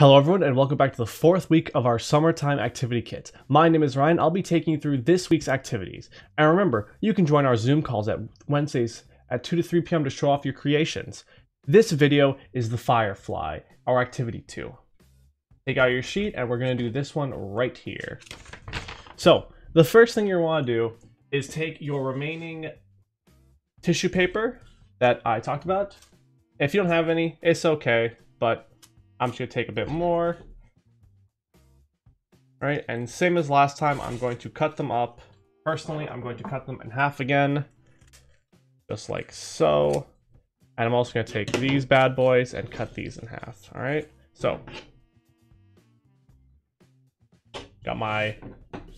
Hello everyone and welcome back to the fourth week of our summertime activity kit. My name is Ryan, I'll be taking you through this week's activities. And remember, you can join our Zoom calls at Wednesdays at 2 to 3 p.m. to show off your creations. This video is the Firefly, our activity 2. Take out your sheet and we're going to do this one right here. So, the first thing you want to do is take your remaining tissue paper that I talked about. If you don't have any, it's okay, but I'm just gonna take a bit more. All right, and same as last time, I'm going to cut them up. Personally, I'm going to cut them in half again. Just like so. And I'm also gonna take these bad boys and cut these in half, all right? So, got my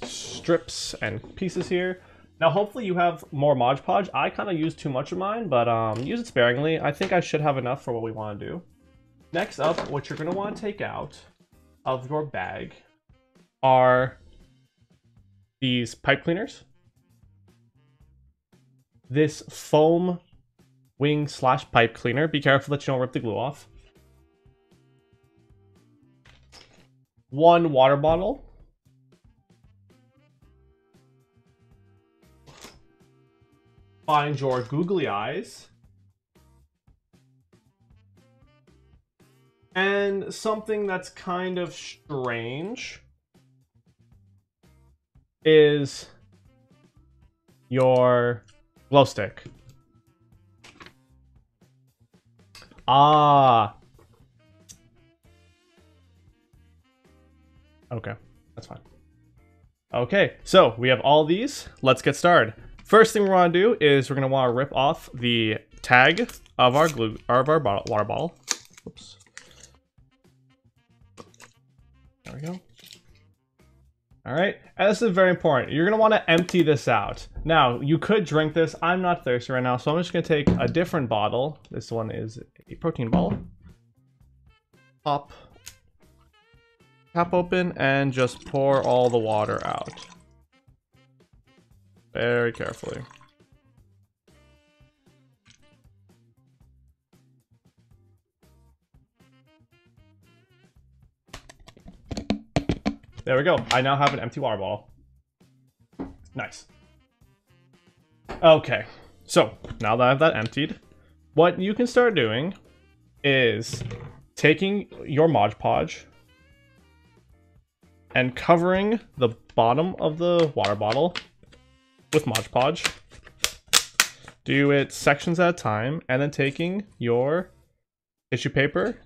strips and pieces here. Now, hopefully you have more Mod Podge. I kind of use too much of mine, but um, use it sparingly. I think I should have enough for what we want to do. Next up, what you're going to want to take out of your bag are these pipe cleaners. This foam wing slash pipe cleaner. Be careful that you don't rip the glue off. One water bottle. Find your googly eyes. And something that's kind of strange is your glow stick. Ah. Okay, that's fine. Okay, so we have all these. Let's get started. First thing we want to do is we're going to want to rip off the tag of our glue of our bottle, water bottle. Oops. There we go. All right, and this is very important. You're gonna wanna empty this out. Now, you could drink this. I'm not thirsty right now, so I'm just gonna take a different bottle. This one is a protein bottle. Pop, cap open, and just pour all the water out. Very carefully. There we go. I now have an empty water bottle. Nice. Okay, so now that I have that emptied, what you can start doing is taking your Mod Podge and covering the bottom of the water bottle with Mod Podge. Do it sections at a time, and then taking your tissue paper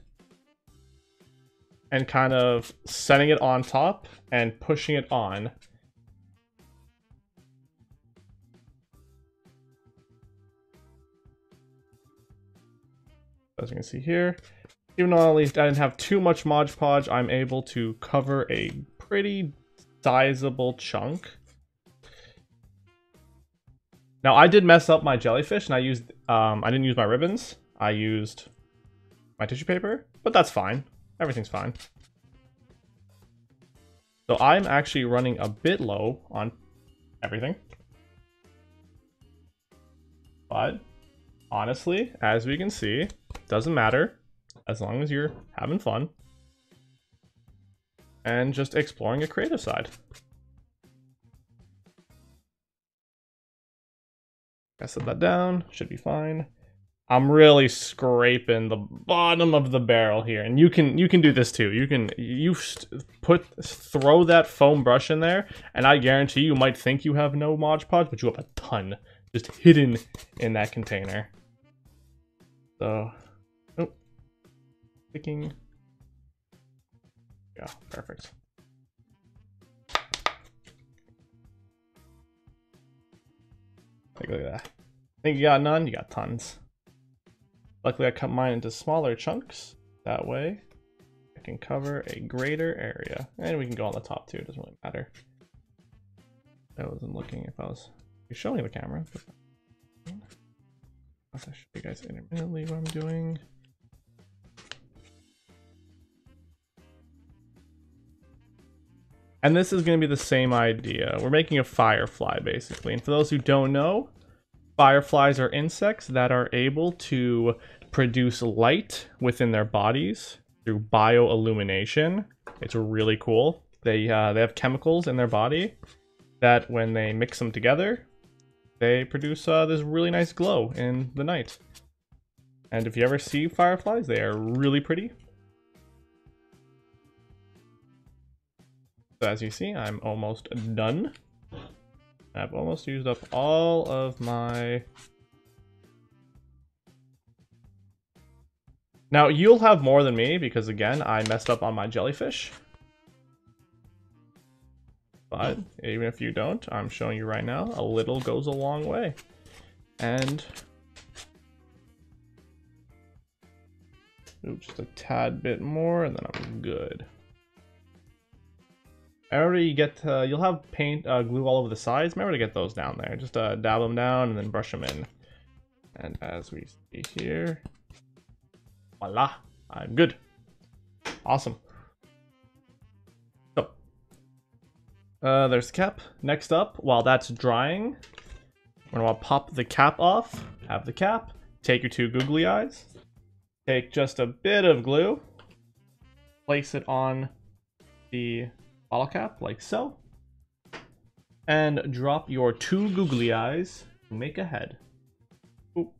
and kind of setting it on top and pushing it on. As you can see here, even though at least I didn't have too much Mod Podge, I'm able to cover a pretty sizable chunk. Now I did mess up my jellyfish and I used, um, I didn't use my ribbons. I used my tissue paper, but that's fine. Everything's fine. So I'm actually running a bit low on everything. But honestly, as we can see, doesn't matter as long as you're having fun and just exploring a creative side. I set that down, should be fine. I'm really scraping the bottom of the barrel here, and you can you can do this too. You can you put throw that foam brush in there, and I guarantee you might think you have no Mod Podge, but you have a ton just hidden in that container. So, oh, picking. Yeah, perfect. Take a look at that. Think you got none? You got tons. Luckily I cut mine into smaller chunks. That way I can cover a greater area. And we can go on the top too, it doesn't really matter. I wasn't looking if I was showing the camera. I'll show you guys intermittently what I'm doing. And this is going to be the same idea. We're making a firefly, basically. And for those who don't know, fireflies are insects that are able to produce light within their bodies through bioillumination. It's really cool. They uh, they have chemicals in their body that when they mix them together, they produce uh, this really nice glow in the night. And if you ever see fireflies, they are really pretty. So as you see, I'm almost done. I've almost used up all of my... Now, you'll have more than me because, again, I messed up on my jellyfish. But even if you don't, I'm showing you right now, a little goes a long way. And... Ooh, just a tad bit more, and then I'm good. Remember you get, uh, you'll have paint, uh, glue all over the sides. Remember to get those down there. Just uh, dab them down and then brush them in. And as we see here, voila, I'm good. Awesome. So, uh, there's the cap. Next up, while that's drying, we're gonna pop the cap off, have the cap, take your two googly eyes, take just a bit of glue, place it on the bottle cap like so. And drop your two googly eyes to make a head. Oop.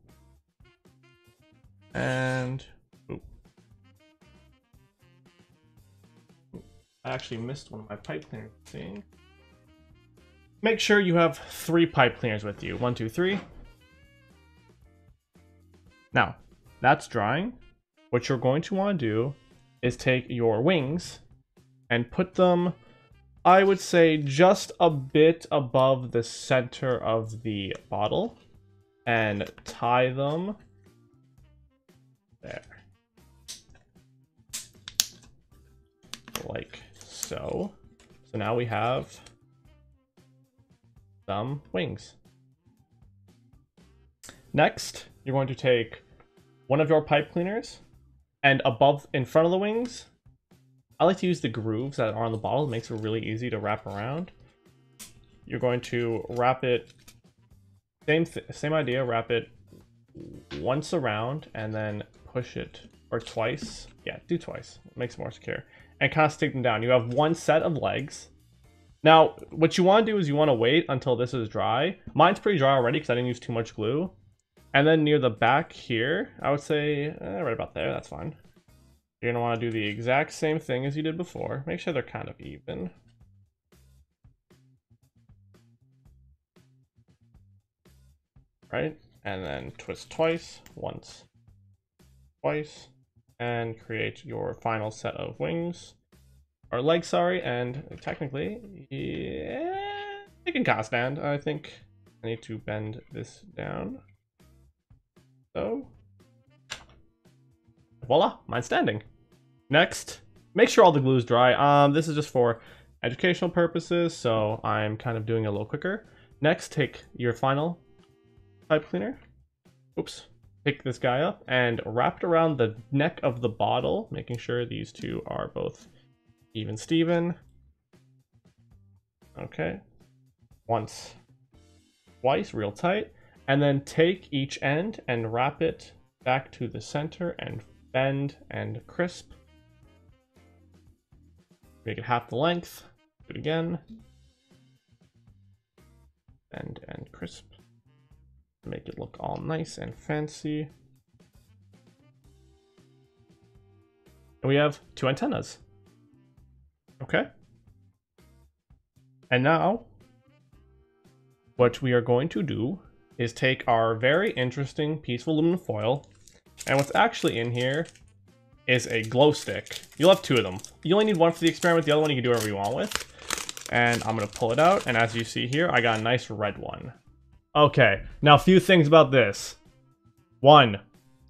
And I actually missed one of my pipe cleaners. Make sure you have three pipe cleaners with you. One, two, three. Now, that's drying. What you're going to want to do is take your wings and put them, I would say, just a bit above the center of the bottle and tie them there. Like so. So now we have some wings. Next, you're going to take one of your pipe cleaners and above in front of the wings, I like to use the grooves that are on the bottle. It makes it really easy to wrap around. You're going to wrap it, same, same idea, wrap it once around and then push it, or twice. Yeah, do twice. It makes it more secure. And kind of stick them down. You have one set of legs. Now, what you want to do is you want to wait until this is dry. Mine's pretty dry already because I didn't use too much glue. And then near the back here, I would say eh, right about there, that's fine. You're going to want to do the exact same thing as you did before. Make sure they're kind of even. Right? And then twist twice, once, twice, and create your final set of wings. Or legs, sorry, and technically, yeah, it can cast stand. I think I need to bend this down. So, voila, mine's standing. Next, make sure all the glue is dry. Um, this is just for educational purposes, so I'm kind of doing a little quicker. Next, take your final pipe cleaner. Oops. Pick this guy up and wrap it around the neck of the bottle, making sure these two are both even Steven. Okay. Once. Twice, real tight. And then take each end and wrap it back to the center and bend and crisp. Make it half the length. Do it again. Bend and crisp. Make it look all nice and fancy. And we have two antennas. Okay. And now, what we are going to do is take our very interesting piece of aluminum foil, and what's actually in here is a glow stick. You'll have two of them. You only need one for the experiment, the other one you can do whatever you want with. And I'm gonna pull it out, and as you see here, I got a nice red one. Okay, now a few things about this. One,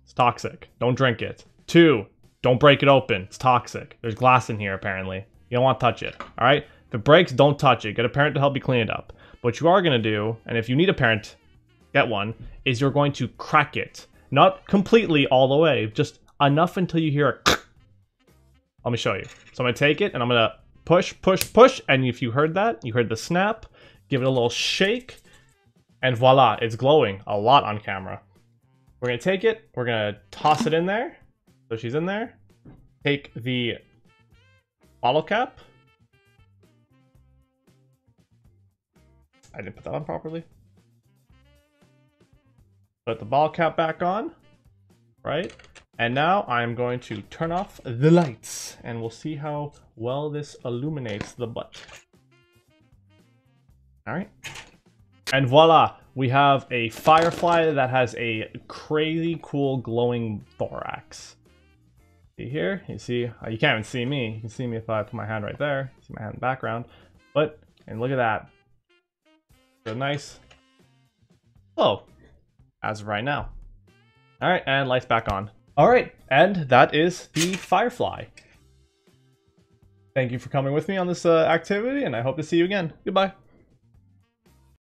it's toxic. Don't drink it. Two, don't break it open. It's toxic. There's glass in here, apparently. You don't want to touch it, alright? If it breaks, don't touch it. Get a parent to help you clean it up. What you are going to do, and if you need a parent, get one, is you're going to crack it. Not completely all the way, just enough until you hear a Let me show you. So I'm going to take it and I'm going to push, push, push. And if you heard that, you heard the snap, give it a little shake, and voila, it's glowing a lot on camera. We're to take it, we're to toss it in there. So she's in there. take the bottle cap. I didn't put that on properly. Put the ball cap back on, right? And now I'm going to turn off the lights and we'll see how well this illuminates the butt. All right. And voila, we have a firefly that has a crazy cool glowing thorax. See here, you see, uh, you can't even see me. You can see me if I put my hand right there. See my hand in the background. But, and look at that. So nice. Oh, as of right now. All right, and lights back on. All right, and that is the Firefly. Thank you for coming with me on this uh, activity, and I hope to see you again. Goodbye.